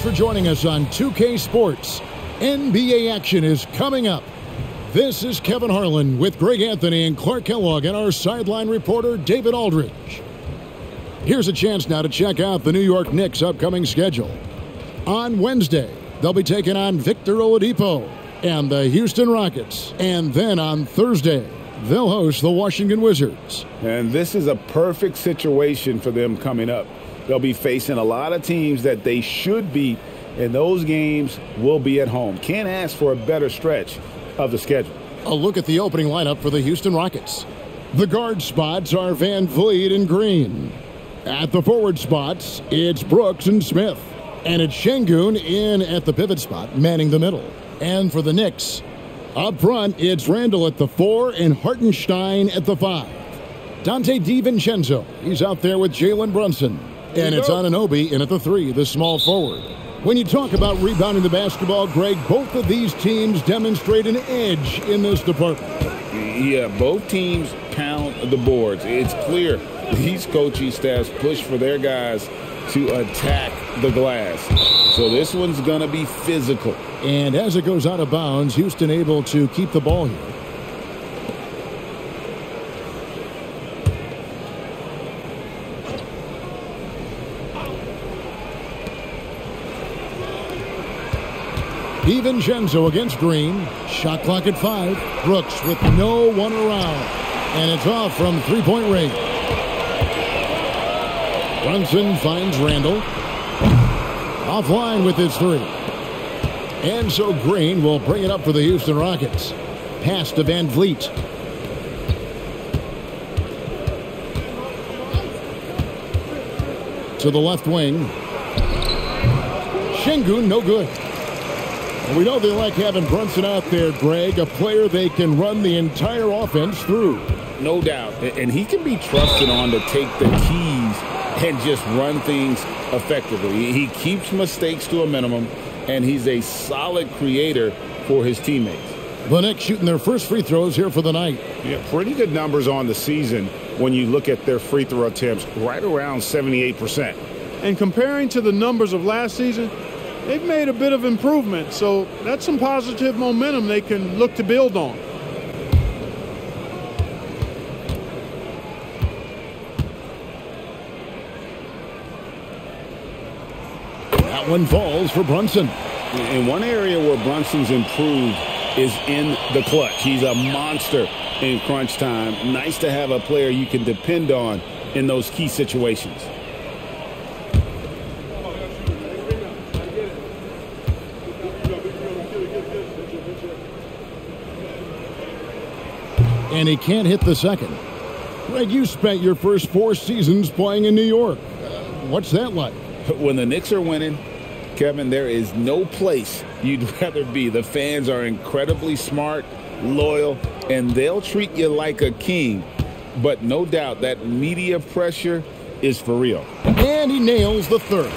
for joining us on 2K Sports. NBA action is coming up. This is Kevin Harlan with Greg Anthony and Clark Kellogg and our sideline reporter David Aldridge. Here's a chance now to check out the New York Knicks' upcoming schedule. On Wednesday, they'll be taking on Victor Oladipo and the Houston Rockets. And then on Thursday, they'll host the Washington Wizards. And this is a perfect situation for them coming up. They'll be facing a lot of teams that they should beat, and those games will be at home. Can't ask for a better stretch of the schedule. A look at the opening lineup for the Houston Rockets. The guard spots are VanVleet and Green. At the forward spots, it's Brooks and Smith. And it's Sengun in at the pivot spot, manning the middle. And for the Knicks, up front, it's Randle at the four and Hartenstein at the five. Donte DiVincenzo, he's out there with Jalen Brunson. And it's Anunoby in at the three, the small forward. When you talk about rebounding the basketball, Greg, both of these teams demonstrate an edge in this department. Yeah, both teams pound the boards. It's clear these coaching staffs push for their guys to attack the glass. So this one's going to be physical. And as it goes out of bounds, Houston able to keep the ball here. DiVincenzo against Green. Shot clock at five. Brooks with no one around. And it's off from three-point range. Brunson finds Randle. Offline with his three. And so Green will bring it up for the Houston Rockets. Pass to VanVleet. To the left wing. Sengun, no good. We know they like having Brunson out there, Greg, a player they can run the entire offense through. No doubt. And he can be trusted on to take the keys and just run things effectively. He keeps mistakes to a minimum, and he's a solid creator for his teammates. The Knicks shooting their first free throws here for the night. Yeah, pretty good numbers on the season when you look at their free throw attempts, right around 78%. And comparing to the numbers of last season, they've made a bit of improvement. So that's some positive momentum they can look to build on. That one falls for Brunson. And one area where Brunson's improved is in the clutch. He's a monster in crunch time. Nice to have a player you can depend on in those key situations. And he can't hit the second. Greg, you spent your first four seasons playing in New York. What's that like? When the Knicks are winning, Kevin, there is no place you'd rather be. The fans are incredibly smart, loyal, and they'll treat you like a king. But no doubt that media pressure is for real. And he nails the third.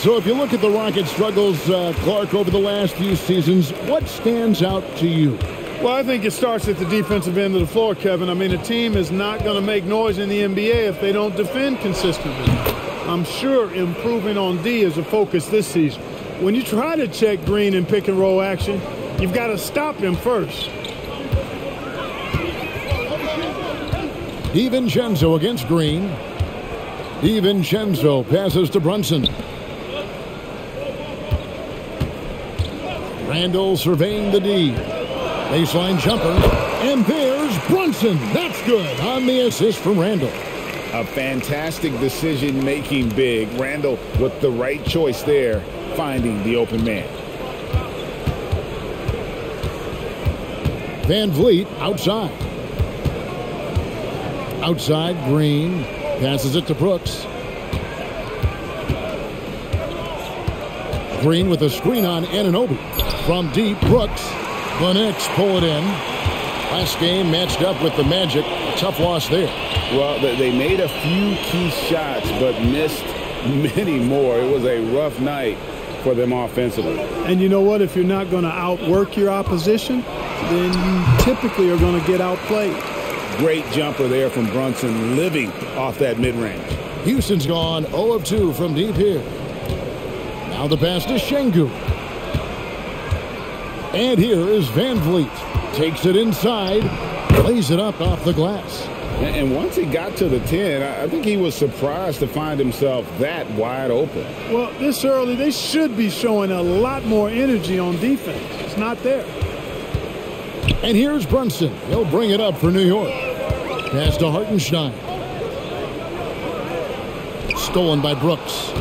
So if you look at the Rockets' struggles, uh, Clark, over the last few seasons, what stands out to you? Well, I think it starts at the defensive end of the floor, Kevin. I mean, a team is not going to make noise in the NBA if they don't defend consistently. I'm sure improving on D is a focus this season. When you try to check Green in pick and roll action, you've got to stop him first. DiVincenzo against Green. DiVincenzo passes to Brunson. Randle surveying the D. Baseline jumper. And there's Brunson. That's good on the assist from Randle. A fantastic decision-making big. Randle with the right choice there, finding the open man. VanVleet outside. Outside, Green passes it to Brooks. Green with a screen on Anunoby. From deep, Brooks. The Knicks pull it in. Last game matched up with the Magic. Tough loss there. Well, they made a few key shots, but missed many more. It was a rough night for them offensively. And you know what? If you're not going to outwork your opposition, then you typically are going to get outplayed. Great jumper there from Brunson, living off that mid-range. Houston's gone 0 of 2 from deep here. Now the pass to Sengun. And here is VanVleet. Takes it inside, lays it up off the glass. And once he got to the 10, I think he was surprised to find himself that wide open. Well, this early, they should be showing a lot more energy on defense. It's not there. And here's Brunson. He'll bring it up for New York. Pass to Hartenstein. Stolen by Brooks.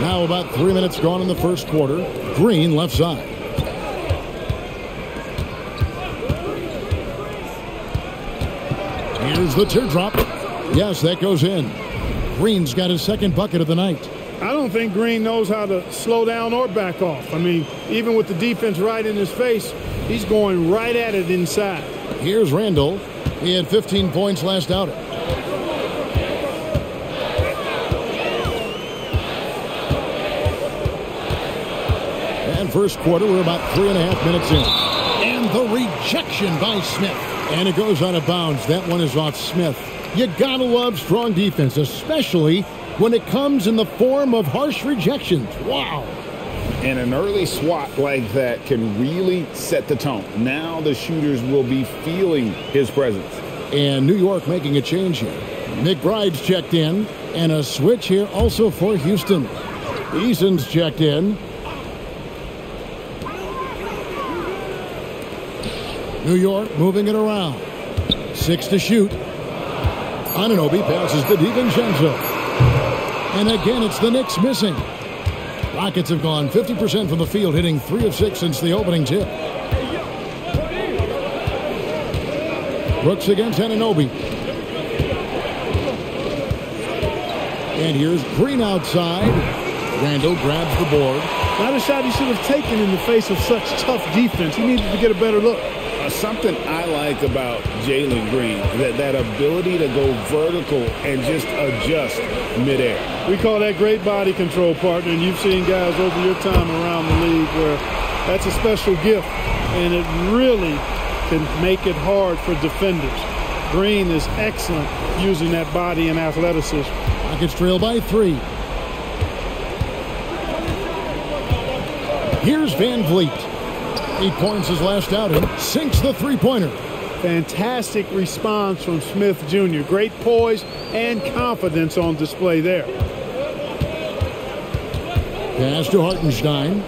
Now about three minutes gone in the first quarter. Green left side. Here's the teardrop. Yes, that goes in. Green's got his second bucket of the night. I don't think Green knows how to slow down or back off. I mean, even with the defense right in his face, he's going right at it inside. Here's Randle. He had 15 points last outing. First quarter, we're about three and a half minutes in. And the rejection by Smith. And it goes out of bounds. That one is off Smith. You gotta love strong defense, especially when it comes in the form of harsh rejections. Wow. And an early swat like that can really set the tone. Now the shooters will be feeling his presence. And New York making a change here. McBride's checked in, and a switch here also for Houston. Eason's checked in. New York moving it around. Six to shoot. Anunoby passes to DiVincenzo. And again, it's the Knicks missing. Rockets have gone 50% from the field, hitting three of six since the opening tip. Brooks against Anunoby. And here's Green outside. Randle grabs the board. Not a shot he should have taken in the face of such tough defense. He needed to get a better look. Something I like about Jalen Green, that, that ability to go vertical and just adjust midair. We call that great body control, partner, and you've seen guys over your time around the league where that's a special gift, and it really can make it hard for defenders. Green is excellent using that body and athleticism. Rockets trail by three. Here's VanVleet. Eight points his last outing. Sinks the three-pointer. Fantastic response from Smith Jr. Great poise and confidence on display there. Pass to Hartenstein.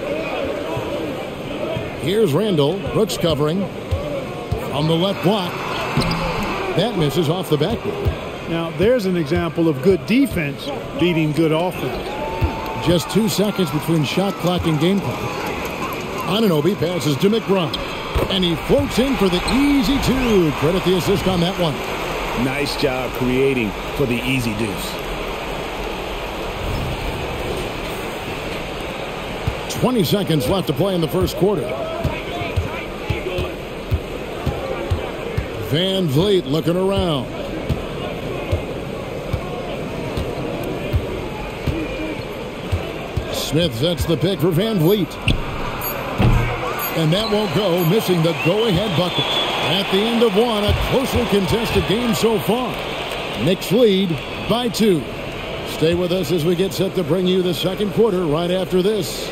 Here's Randle. Brooks covering. On the left block. That misses off the backboard. Now, there's an example of good defense beating good offense. Just two seconds between shot clock and game clock. Anunoby passes to McBride. And he floats in for the easy two. Credit the assist on that one. Nice job creating for the easy deuce. 20 seconds left to play in the first quarter. VanVleet looking around. Smith sets the pick for VanVleet. And that won't go, missing the go-ahead bucket. At the end of one, a closely contested game so far. Knicks lead by two. Stay with us as we get set to bring you the second quarter right after this.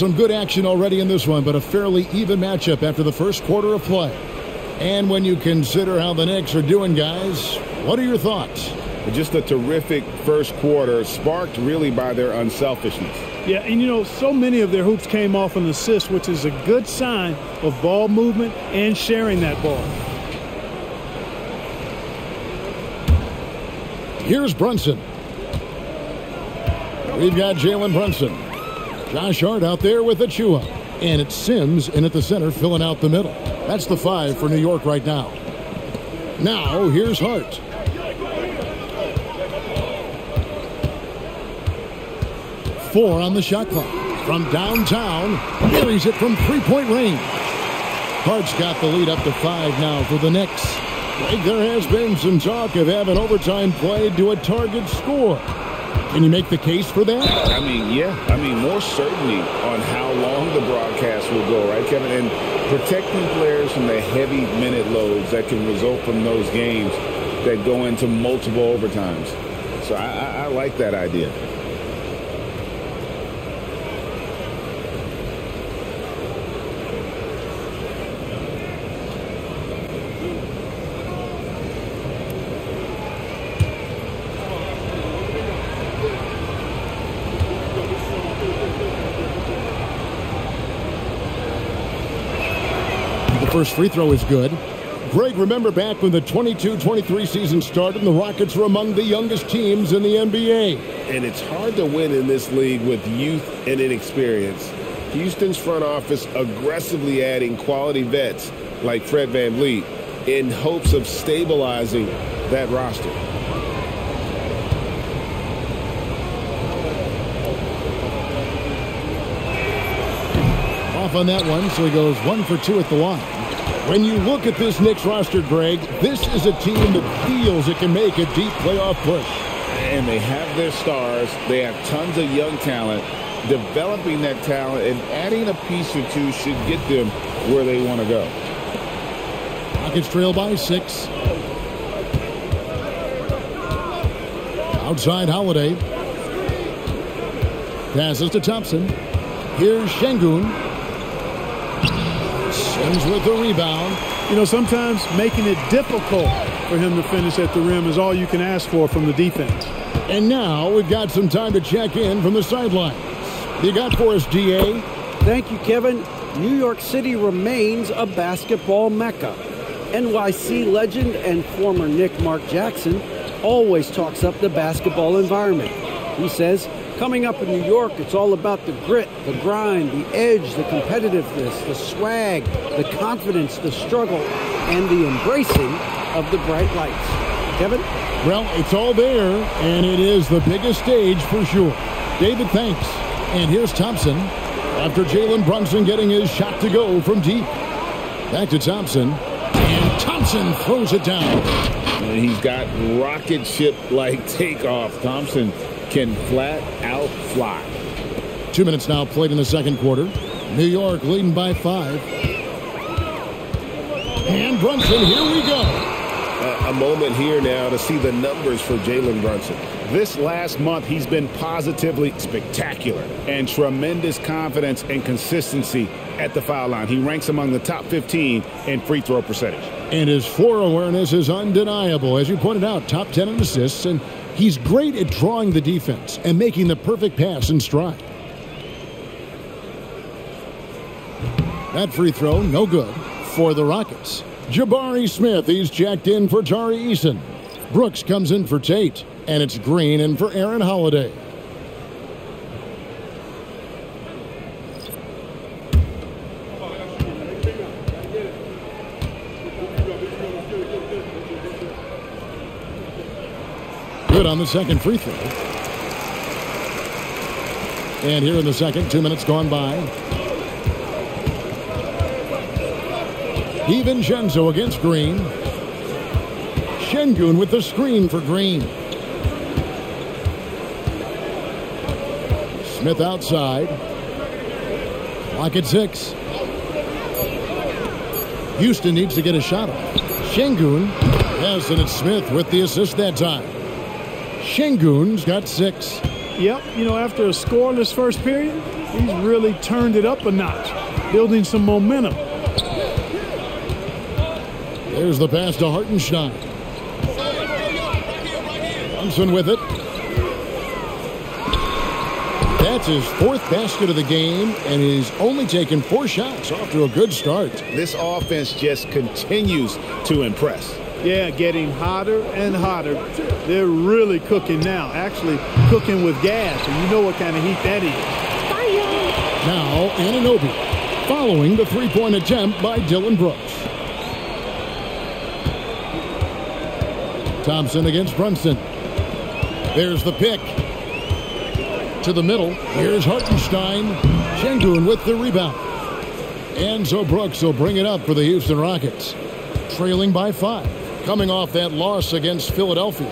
Some good action already in this one, but a fairly even matchup after the first quarter of play. And when you consider how the Knicks are doing, guys, what are your thoughts? Just a terrific first quarter, sparked really by their unselfishness. Yeah, and you know, so many of their hoops came off an assist, which is a good sign of ball movement and sharing that ball. Here's Brunson. We've got Jalen Brunson. Josh Hart out there with Achiuwa. And it's Sims in at the center filling out the middle. That's the five for New York right now. Now, here's Hart. Four on the shot clock. From downtown, buries it from three-point range. Hart's got the lead up to five now for the Knicks. Like there has been some talk of having overtime played to a target score. Can you make the case for that? I mean, yeah. I mean, more certainty on how long the broadcast will go, right, Kevin? And protecting players from the heavy minute loads that can result from those games that go into multiple overtimes. So I, I, I like that idea. First free throw is good. Greg, remember back when the 22-23 season started and the Rockets were among the youngest teams in the NBA. And it's hard to win in this league with youth and inexperience. Houston's front office aggressively adding quality vets like Fred Van VanVleet in hopes of stabilizing that roster. Off on that one, so he goes one for two at the line. When you look at this Knicks roster, Greg, this is a team that feels it can make a deep playoff push. And they have their stars. They have tons of young talent. Developing that talent and adding a piece or two should get them where they want to go. Rockets trail by six. Outside Holiday. Passes to Thompson. Here's Sengun. Sims with the rebound. You know, sometimes making it difficult for him to finish at the rim is all you can ask for from the defense. And now we've got some time to check in from the sidelines. You got for us, DA? Thank you, Kevin. New York City remains a basketball mecca. NYC legend and former Knick Mark Jackson always talks up the basketball environment. He says, coming up in New York, it's all about the grit, the grind, the edge, the competitiveness, the swag, the confidence, the struggle, and the embracing of the bright lights. Kevin? Well, it's all there, and it is the biggest stage for sure. David, thanks. And here's Thompson after Jalen Brunson getting his shot to go from deep. Back to Thompson. And Thompson throws it down. And he's got rocket ship like takeoff. Thompson can flat out fly. Two minutes now played in the second quarter. New York leading by five. And Brunson, here we go. Uh, a moment here now to see the numbers for Jalen Brunson. This last month, he's been positively spectacular and tremendous confidence and consistency at the foul line. He ranks among the top 15 in free throw percentage. And his floor awareness is undeniable. As you pointed out, top 10 in assists, and he's great at drawing the defense and making the perfect pass in stride. That free throw, no good for the Rockets. Jabari Smith, he's checked in for Tari Eason. Brooks comes in for Tate, and it's Green in for Aaron Holiday. Good on the second free throw. And here in the second, two minutes gone by. DiVincenzo against Green. Sengun with the screen for Green. Smith outside. Clock at six. Houston needs to get a shot off. Sengun. Yes, and it's Smith with the assist that time. Sengun's got six. Yep, you know, after a scoreless first period, he's really turned it up a notch, building some momentum. There's the pass to Hartenstein. Thompson with it. That's his fourth basket of the game, and he's only taken four shots off to a good start. This offense just continues to impress. Yeah, getting hotter and hotter. They're really cooking now, actually cooking with gas, and you know what kind of heat that is. Now, Anunoby. following the three-point attempt by Dillon Brooks. Thompson against Brunson. There's the pick. To the middle. Here's Hartenstein. Sengun with the rebound. So Brooks will bring it up for the Houston Rockets. Trailing by five. Coming off that loss against Philadelphia.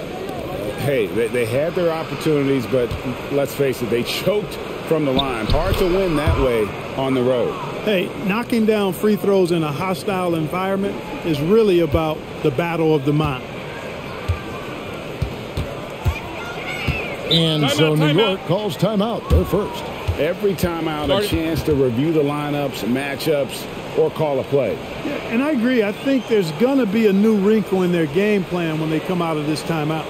Hey, they, they had their opportunities, but let's face it, they choked from the line. Hard to win that way on the road. Hey, knocking down free throws in a hostile environment is really about the battle of the mind. And Time so out, New time York out. calls timeout. They're first. Every time out, a chance to review the lineups, matchups, or call a play. Yeah, and I agree. I think there's going to be a new wrinkle in their game plan when they come out of this timeout.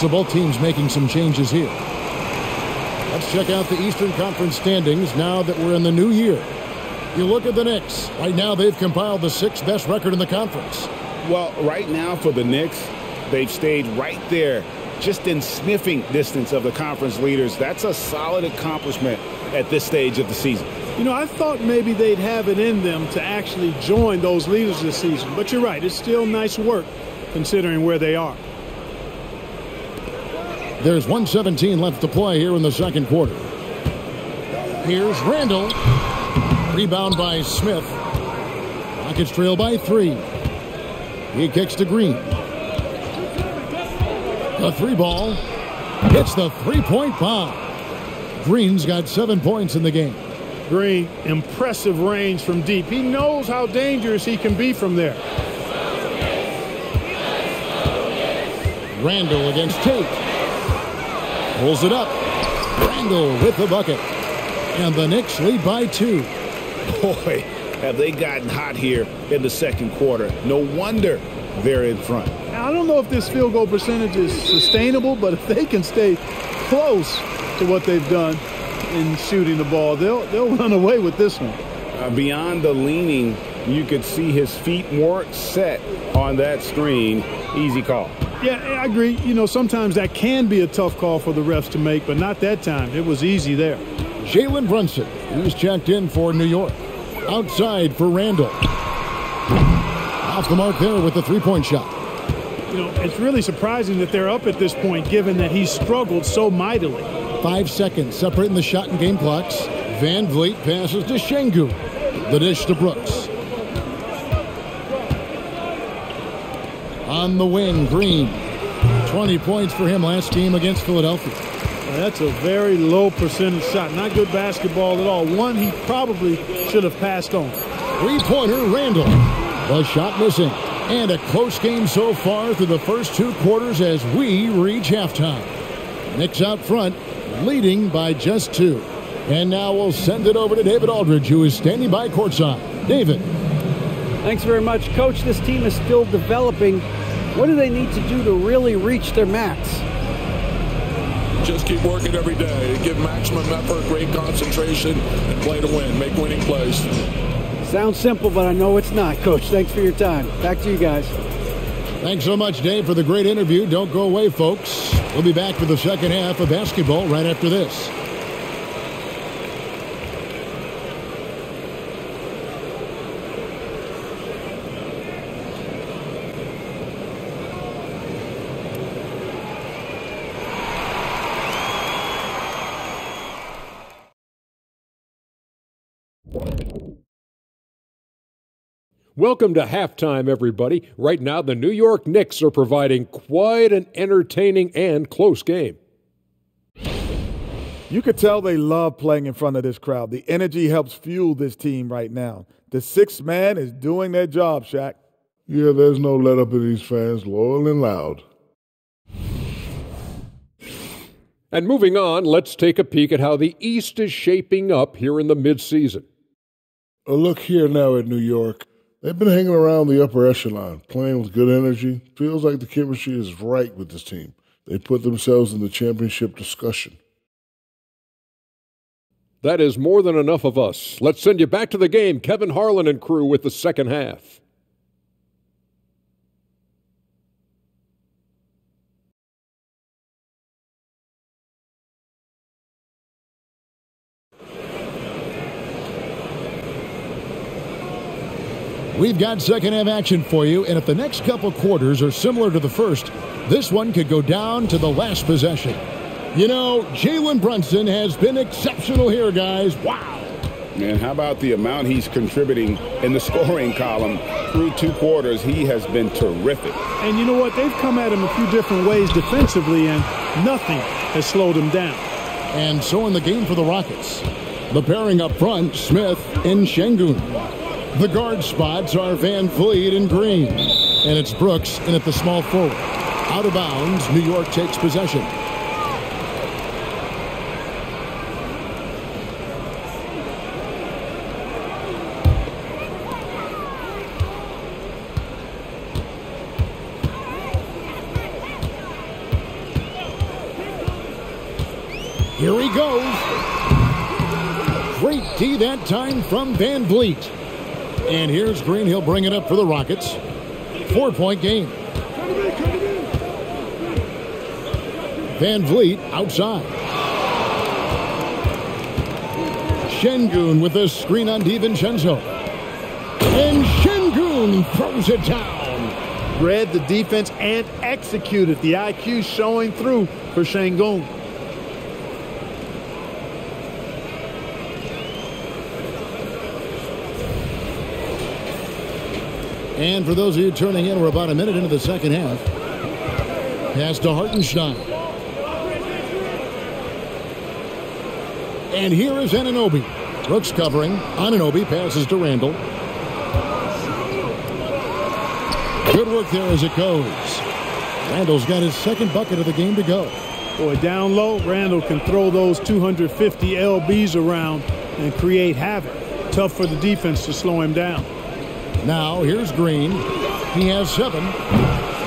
So both teams making some changes here. Let's check out the Eastern Conference standings now that we're in the new year. You look at the Knicks. Right now, they've compiled the sixth best record in the conference. Well, right now for the Knicks, they've stayed right there, just in sniffing distance of the conference leaders. That's a solid accomplishment at this stage of the season. You know, I thought maybe they'd have it in them to actually join those leaders this season. But you're right, it's still nice work considering where they are. There's 117 left to play here in the second quarter. Here's Randle. Rebound by Smith. Rockets trail by three. He kicks to Green. The three ball hits the three-point bomb. Green's got seven points in the game. Green, impressive range from deep. He knows how dangerous he can be from there. Randle against Tate. Pulls it up. Randle with the bucket. And the Knicks lead by two. Boy, have they gotten hot here in the second quarter. No wonder they're in front. Now, I don't know if this field goal percentage is sustainable, but if they can stay close to what they've done in shooting the ball, they'll they'll run away with this one. Uh, beyond the leaning, you could see his feet more set on that screen. Easy call. Yeah, I agree. You know, sometimes that can be a tough call for the refs to make, but not that time. It was easy there. Jalen Brunson, who's checked in for New York. Outside for Randle. Off the mark there with the three-point shot. You know, it's really surprising that they're up at this point, given that he struggled so mightily. Five seconds separating the shot and game clocks. VanVleet passes to Sengun. The dish to Brooks. On the wing, Green. 20 points for him last game against Philadelphia. Well, that's a very low percentage shot. Not good basketball at all. One he probably should have passed on. Three-pointer, Randle. The shot missing. And a close game so far through the first two quarters as we reach halftime. Knicks out front, leading by just two. And now we'll send it over to David Aldridge, who is standing by courtside. David. Thanks very much, Coach. This team is still developing. What do they need to do to really reach their max? Just keep working every day. Give maximum effort, great concentration, and play to win. Make winning plays. Sounds simple, but I know it's not, Coach. Thanks for your time. Back to you guys. Thanks so much, Dave, for the great interview. Don't go away, folks. We'll be back for the second half of basketball right after this. Welcome to halftime, everybody. Right now, the New York Knicks are providing quite an entertaining and close game. You could tell they love playing in front of this crowd. The energy helps fuel this team right now. The sixth man is doing their job, Shaq. Yeah, there's no let up in these fans, loyal and loud. And moving on, let's take a peek at how the East is shaping up here in the midseason. A look here now at New York. They've been hanging around the upper echelon, playing with good energy. Feels like the chemistry is right with this team. They put themselves in the championship discussion. That is more than enough of us. Let's send you back to the game, Kevin Harlan and crew, with the second half. We've got second half action for you, and if the next couple quarters are similar to the first, this one could go down to the last possession. You know, Jalen Brunson has been exceptional here, guys. Wow. And how about the amount he's contributing in the scoring column through two quarters? He has been terrific. And you know what? They've come at him a few different ways defensively, and nothing has slowed him down. And so in the game for the Rockets, the pairing up front, Smith and Sengun. The guard spots are VanVleet and Green. And it's Brooks in at the small forward. Out of bounds, New York takes possession. Here he goes. Great D that time from VanVleet. And here's Green. He'll bring it up for the Rockets. Four-point game. VanVleet outside. Sengun with the screen on DiVincenzo. And Sengun throws it down. Read the defense and executed. The IQ showing through for Sengun. And for those of you turning in, we're about a minute into the second half. Pass to Hartenstein. And here is Anunoby. Brooks covering. Anunoby passes to Randle. Good work there as it goes. Randle's got his second bucket of the game to go. Boy, down low, Randle can throw those 250 LBs around and create havoc. Tough for the defense to slow him down. Now here's Green. He has seven.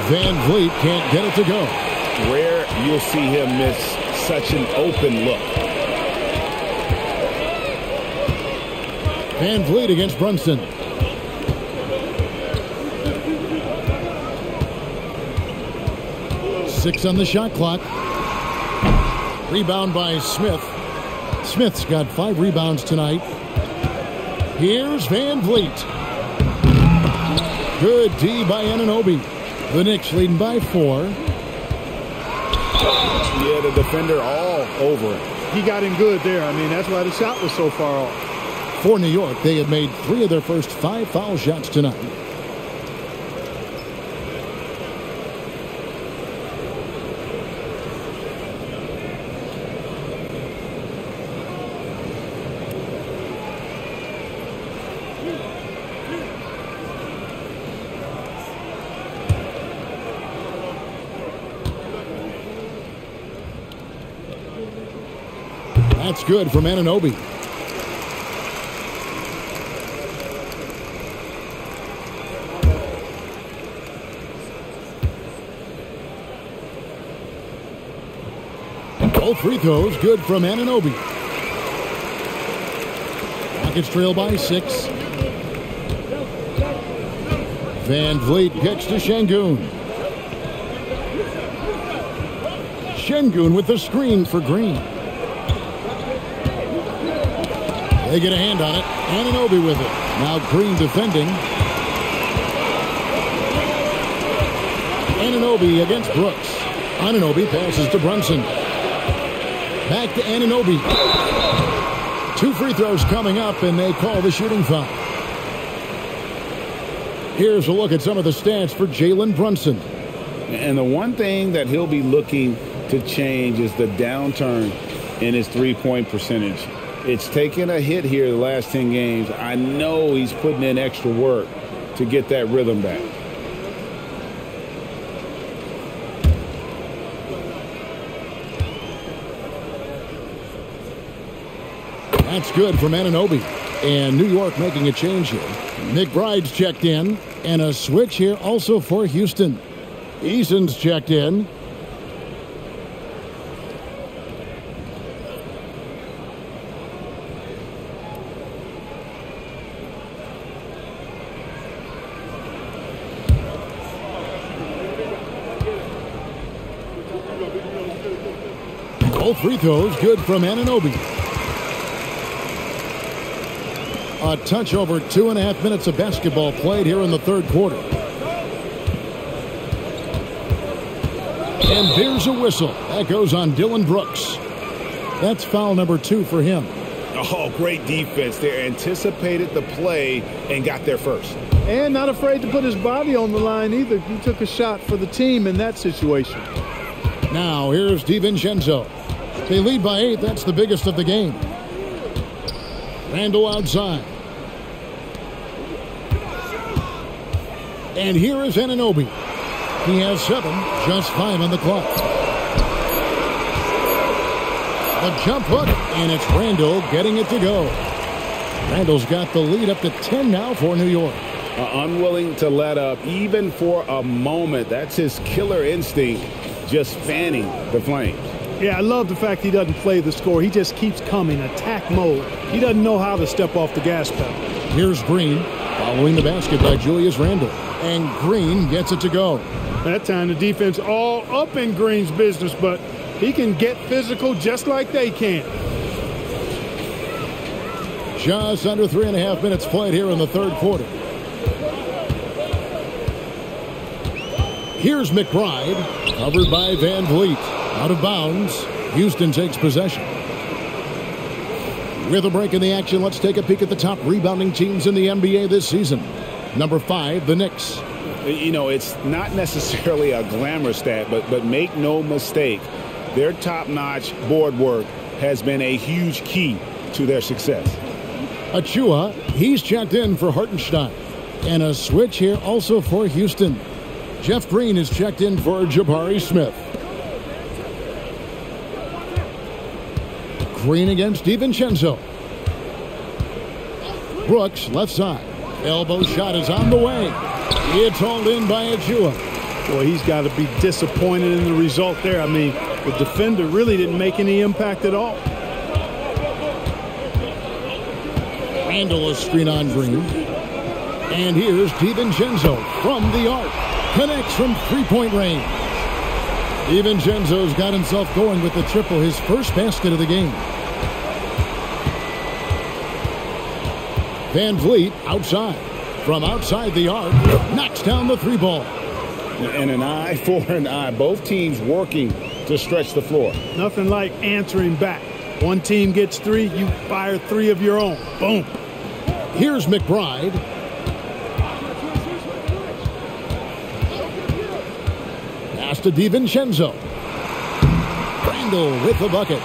VanVleet can't get it to go. Rare you'll see him miss such an open look. VanVleet against Brunson. Six on the shot clock. Rebound by Smith. Smith's got five rebounds tonight. Here's VanVleet. Good D by Anunoby. The Knicks leading by four. Yeah, the defender all over it. He got in good there. I mean, that's why the shot was so far off. For New York, they have made three of their first five foul shots tonight. Good from Anunoby. Both free throws good from Anunoby. Rockets trail by six. VanVleet kicks to Sengun. Sengun with the screen for Green. They get a hand on it. Anunoby with it. Now Green defending. Anunoby against Brooks. Anunoby passes to Brunson. Back to Anunoby. Two free throws coming up, and they call the shooting foul. Here's a look at some of the stats for Jalen Brunson. And the one thing that he'll be looking to change is the downturn in his three-point percentage. It's taken a hit here the last 10 games. I know he's putting in extra work to get that rhythm back. That's good from Anunoby. And New York making a change here. McBride's checked in. And a switch here also for Houston. Eason's checked in. Free throws good from Anunoby. A touch over two and a half minutes of basketball played here in the third quarter. And there's a whistle. That goes on Dillon Brooks. That's foul number two for him. Oh, great defense there. Anticipated the play and got there first. And not afraid to put his body on the line either. He took a shot for the team in that situation. Now here's DiVincenzo. They lead by eight. That's the biggest of the game. Randle outside. And here is Anunoby. He has seven, just five on the clock. A jump hook, and it's Randle getting it to go. Randle's got the lead up to 10 now for New York. Uh, unwilling to let up even for a moment. That's his killer instinct, just fanning the flames. Yeah, I love the fact he doesn't play the score. He just keeps coming, attack mode. He doesn't know how to step off the gas pedal. Here's Green, following the basket by Julius Randle. And Green gets it to go. That time the defense all up in Green's business, but he can get physical just like they can. Just under three and a half minutes played here in the third quarter. Here's McBride, covered by VanVleet. Out of bounds. Houston takes possession. With a break in the action, let's take a peek at the top rebounding teams in the NBA this season. Number five, the Knicks. You know, it's not necessarily a glamour stat, but but make no mistake, their top-notch board work has been a huge key to their success. Achiuwa, he's checked in for Hartenstein. And a switch here also for Houston. Jeff Green is checked in for Jabari Smith. Green against DiVincenzo. Brooks, left side. Elbow shot is on the way. It's hauled in by Achiuwa. Boy, he's got to be disappointed in the result there. I mean, the defender really didn't make any impact at all. Randle a screen on Green. And here's DiVincenzo from the arc. Connects from three-point range. DiVincenzo's got himself going with the triple, his first basket of the game. VanVleet outside. From outside the arc, knocks down the three ball. And an eye for an eye. Both teams working to stretch the floor. Nothing like answering back. One team gets three, you fire three of your own. Boom. Here's McBride. Pass to DiVincenzo. Randle with the bucket.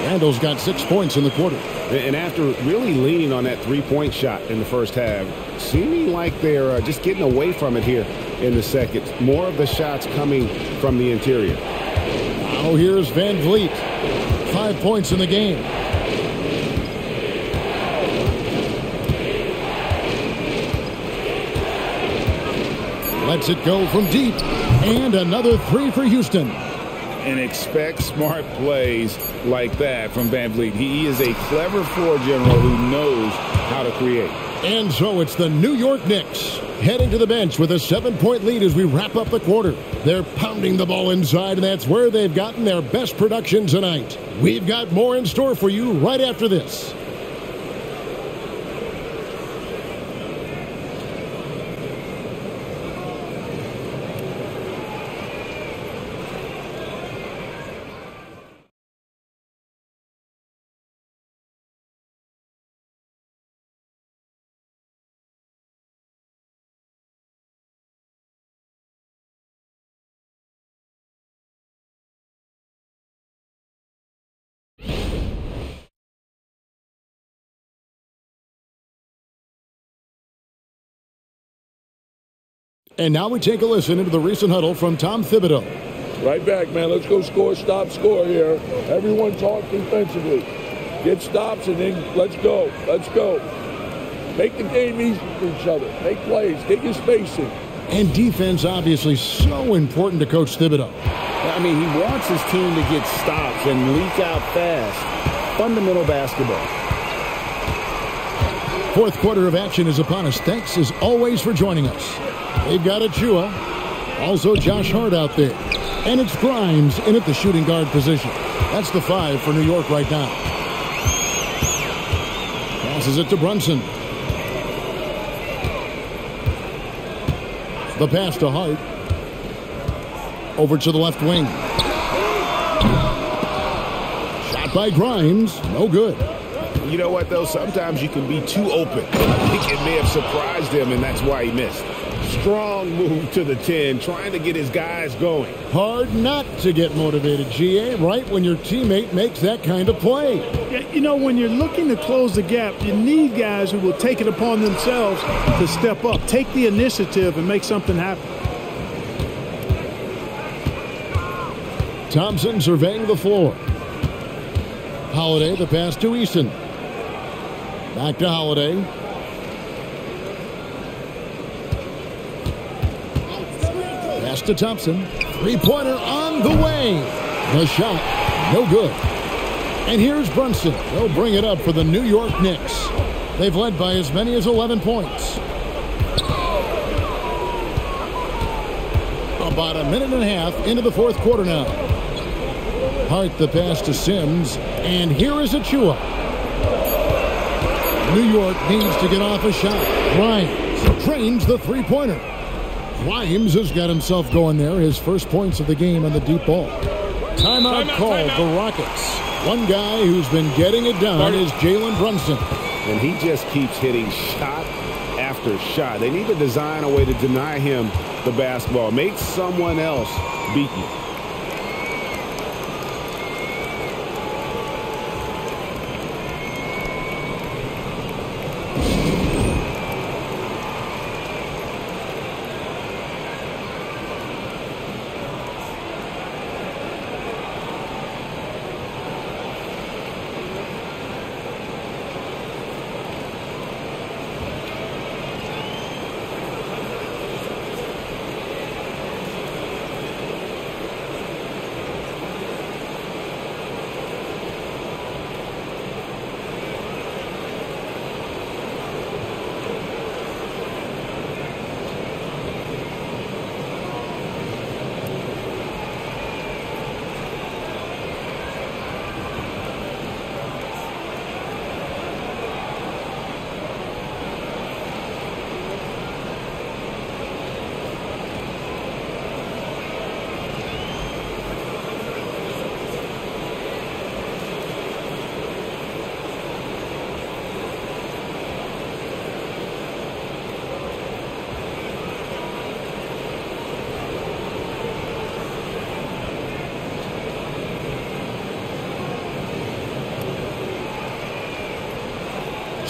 Randle's got six points in the quarter. And after really leaning on that three-point shot in the first half, seeming like they're uh, just getting away from it here in the second. More of the shots coming from the interior. Now here's VanVleet. Five points in the game. Lets it go from deep. And another three for Houston. And expect smart plays like that from VanVleet. He is a clever floor general who knows how to create. And so it's the New York Knicks heading to the bench with a seven-point lead as we wrap up the quarter. They're pounding the ball inside, and that's where they've gotten their best production tonight. We've got more in store for you right after this. And now we take a listen into the recent huddle from Tom Thibodeau. Right back, man. Let's go score, stop, score here. Everyone talk defensively. Get stops and then let's go. Let's go. Make the game easy for each other. Make plays. Get your spacing. And defense, obviously, so important to Coach Thibodeau. I mean, he wants his team to get stops and leak out fast. Fundamental basketball. Fourth quarter of action is upon us. Thanks, as always, for joining us. They've got Achiuwa. Also Josh Hart out there. And it's Grimes in at the shooting guard position. That's the five for New York right now. Passes it to Brunson. The pass to Hart. Over to the left wing. Shot by Grimes. No good. You know what, though? Sometimes you can be too open. I think it may have surprised him, and that's why he missed. Strong move to the 10, trying to get his guys going. Hard not to get motivated, GA, right when your teammate makes that kind of play. Yeah, you know, when you're looking to close the gap, you need guys who will take it upon themselves to step up, take the initiative, and make something happen. Thompson surveying the floor. Holiday, the pass to Eason. Back to Holiday. To Thompson. Three-pointer on the way. The shot, no good. And here's Brunson. They'll bring it up for the New York Knicks. They've led by as many as 11 points. About a minute and a half into the fourth quarter now. Hart the pass to Sims. And here is Achiuwa. New York needs to get off a shot. Grimes trains the three-pointer. Grimes has got himself going there. His first points of the game on the deep ball. Timeout, Timeout, call, timeout. the Rockets. One guy who's been getting it done is Jalen Brunson. And he just keeps hitting shot after shot. They need to design a way to deny him the basketball. Make someone else beat you.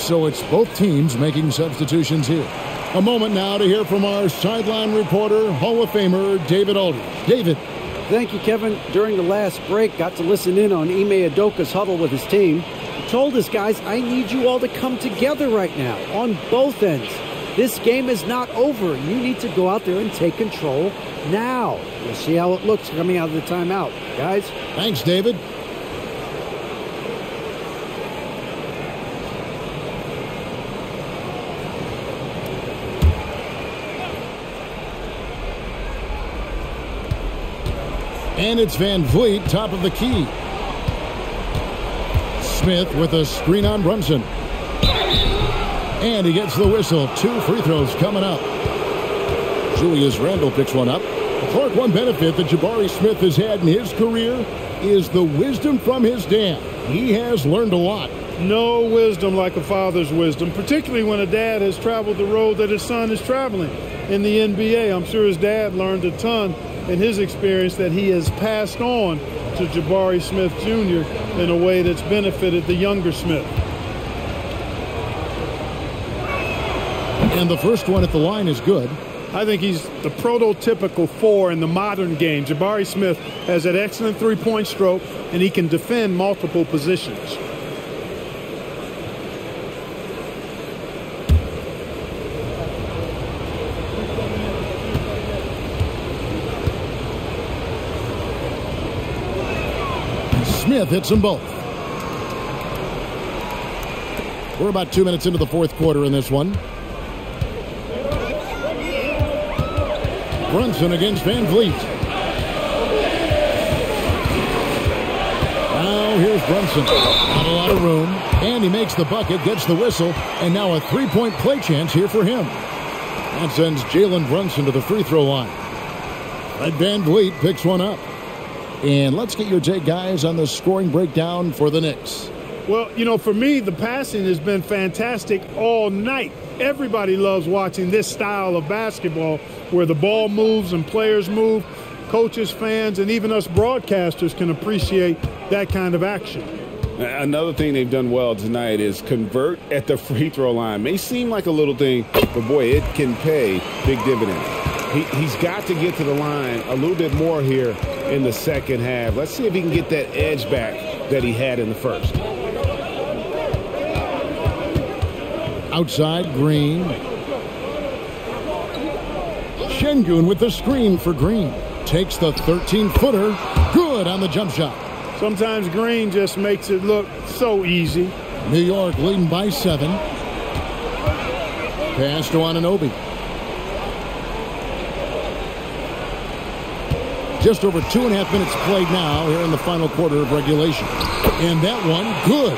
So it's both teams making substitutions here. A moment now to hear from our sideline reporter, Hall of Famer David Aldridge. David, Thank you, Kevin. During the last break, got to listen in on Ime Udoka's huddle with his team. He told his guys, I need you all to come together right now on both ends. This game is not over. You need to go out there and take control now. We'll see how it looks coming out of the timeout. Guys, thanks, David. And it's VanVleet, top of the key. Smith with a screen on Brunson. And he gets the whistle. Two free throws coming up. Julius Randle picks one up. Clark, one benefit that Jabari Smith has had in his career is the wisdom from his dad. He has learned a lot. No wisdom like a father's wisdom, particularly when a dad has traveled the road that his son is traveling in the NBA. I'm sure his dad learned a ton in his experience that he has passed on to Jabari Smith Jr. in a way that's benefited the younger Smith. And the first one at the line is good. I think he's the prototypical four in the modern game. Jabari Smith has an excellent three-point stroke, and he can defend multiple positions. Smith hits them both. We're about two minutes into the fourth quarter in this one. Brunson against VanVleet. Now here's Brunson. Not a lot of room. And he makes the bucket, gets the whistle, and now a three-point play chance here for him. That sends Jalen Brunson to the free throw line. Fred VanVleet picks one up. And let's get your take, guys, on the scoring breakdown for the Knicks. Well, you know, for me, the passing has been fantastic all night. Everybody loves watching this style of basketball where the ball moves and players move. Coaches, fans, and even us broadcasters can appreciate that kind of action. Another thing they've done well tonight is convert at the free throw line. May seem like a little thing, but boy, it can pay big dividends. He, he's got to get to the line a little bit more here in the second half. Let's see if he can get that edge back that he had in the first. Outside, Green. Sengun with the screen for Green. Takes the 13-footer. Good on the jump shot. Sometimes Green just makes it look so easy. New York leading by seven. Pass to Anunoby. Just over two and a half minutes played now here in the final quarter of regulation. And that one, good.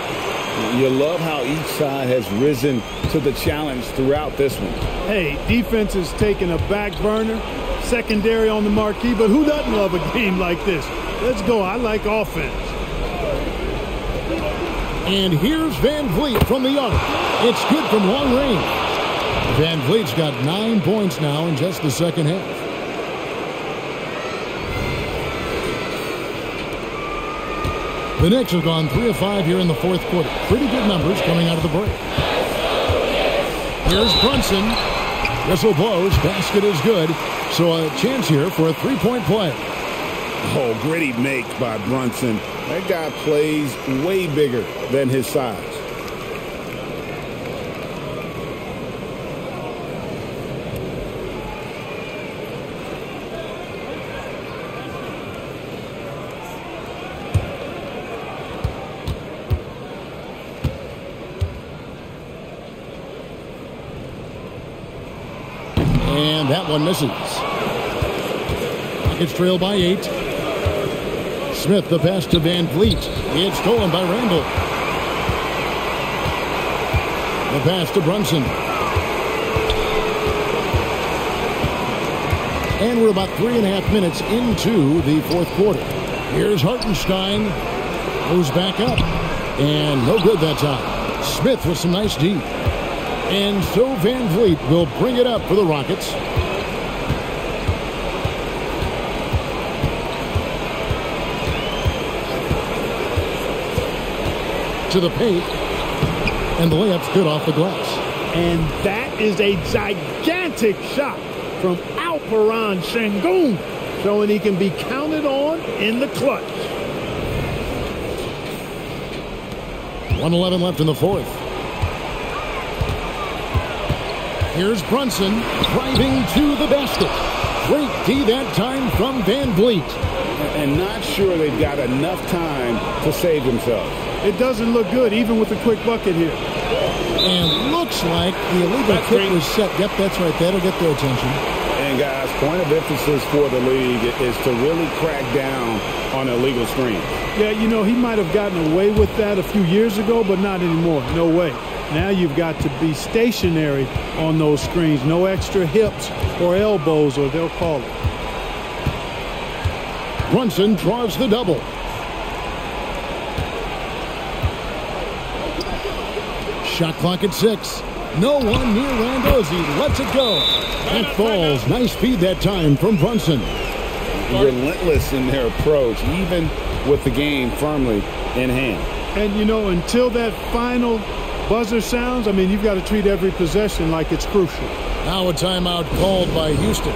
You love how each side has risen to the challenge throughout this one. Hey, defense is taking a back burner, secondary on the marquee, but who doesn't love a game like this? Let's go. I like offense. And here's VanVleet from the arc. It's good from long range. VanVleet's got nine points now in just the second half. The Knicks have gone 3 of 5 here in the fourth quarter. Pretty good numbers coming out of the break. Here's Brunson. Whistle blows. Basket is good. So a chance here for a three-point play. Oh, gritty make by Brunson. That guy plays way bigger than his size. And that one misses. It's trailed by eight. Smith the pass to VanVleet. It's stolen by Randle. The pass to Brunson. And we're about three and a half minutes into the fourth quarter. Here's Hartenstein. Goes back up. And no good that time. Smith with some nice D. And so VanVleet will bring it up for the Rockets. To the paint. And the layup's good off the glass. And that is a gigantic shot from Alperen Sengun, showing he can be counted on in the clutch. 111 left in the fourth. Here's Brunson driving to the basket. Great D that time from VanVleet. And not sure they've got enough time to save themselves. It doesn't look good, even with the quick bucket here. And looks like the illegal kick was set. Yep, that's right. That'll get their attention. And guys, Point of emphasis for the league is to really crack down on illegal screens. Yeah, you know, he might have gotten away with that a few years ago, but not anymore. No way. Now you've got to be stationary on those screens. No extra hips or elbows, or they'll call it. Brunson drives the double. Shot clock at six. No one near Randle as he lets it go. That falls. Nice feed that time from Brunson. Relentless in their approach, even with the game firmly in hand. And, you know, until that final buzzer sounds, I mean, you've got to treat every possession like it's crucial. Now a timeout called by Houston.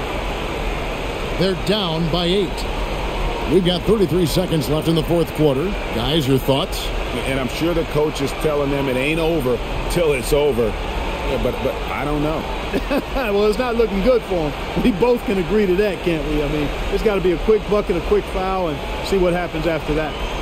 They're down by eight. We've got 33 seconds left in the fourth quarter. Guys, your thoughts? And I'm sure the coach is telling them it ain't over till it's over. Yeah, but but I don't know. well, it's not looking good for them. We both can agree to that, can't we? I mean, it's got to be a quick bucket, a quick foul, and see what happens after that.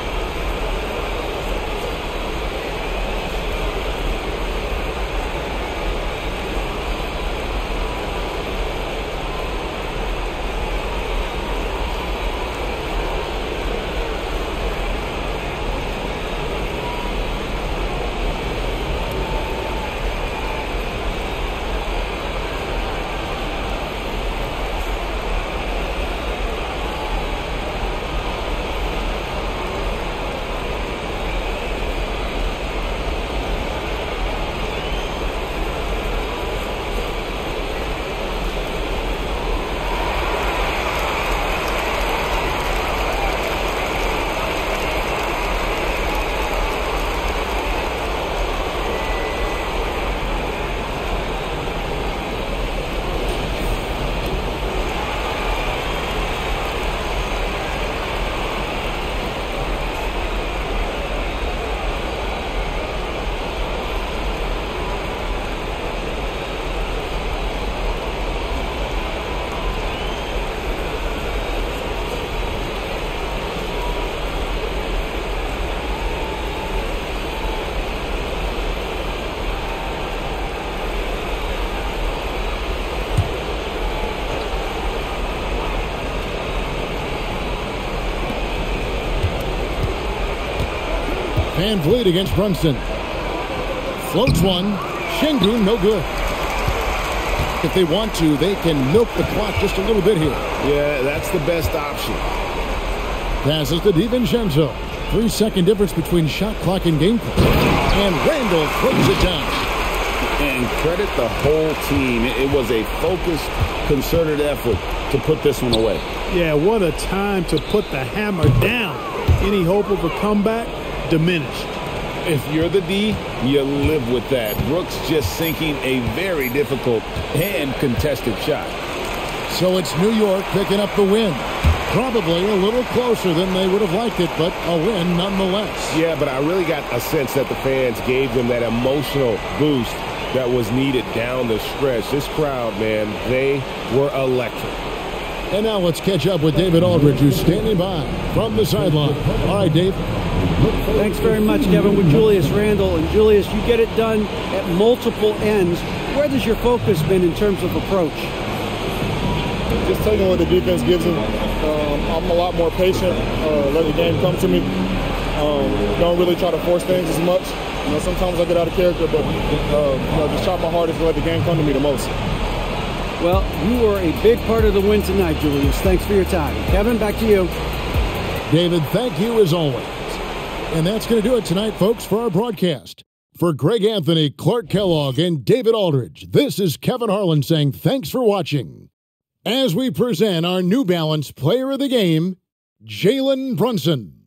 VanVleet against Brunson. Floats one. Sengun, no good. If they want to, they can milk the clock just a little bit here. Yeah, that's the best option. Passes to DiVincenzo. Three second difference between shot clock and game clock. And Randle throws it down. And credit the whole team. It was a focused, concerted effort to put this one away. Yeah, what a time to put the hammer down. Any hope of a comeback? Diminished. If you're the D, you live with that. Brooks just sinking a very difficult and contested shot. So it's New York picking up the win. Probably a little closer than they would have liked it, but a win nonetheless. Yeah, but I really got a sense that the fans gave them that emotional boost that was needed down the stretch. This crowd, man, they were electric. And now let's catch up with David Aldridge, who's standing by from the sideline. All right, Dave. Thanks very much, Kevin. With Julius Randle. And Julius, you get it done at multiple ends. Where does your focus been in terms of approach? Just taking what the defense gives them. Um, I'm a lot more patient. Uh, let the game come to me. Um, don't really try to force things as much. You know, sometimes I get out of character, but uh, you know, just try my hardest to let the game come to me the most. Well, you were a big part of the win tonight, Julius. Thanks for your time. Kevin, back to you. David, thank you as always. And that's going to do it tonight, folks, for our broadcast. For Greg Anthony, Clark Kellogg, and David Aldridge, this is Kevin Harlan saying thanks for watching. As we present our New Balance Player of the Game, Jalen Brunson.